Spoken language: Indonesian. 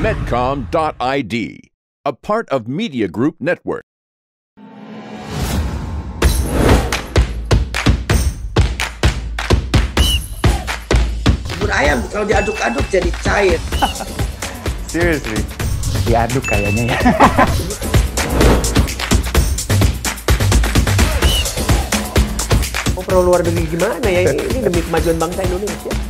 Medcom.id, a part of Media Group Network. bubur ayam kalau diaduk-aduk jadi cair. Seriously. Diaduk kayaknya ya. Oh, pro luar negeri gimana ya? Ini demi kemajuan bangsa Indonesia.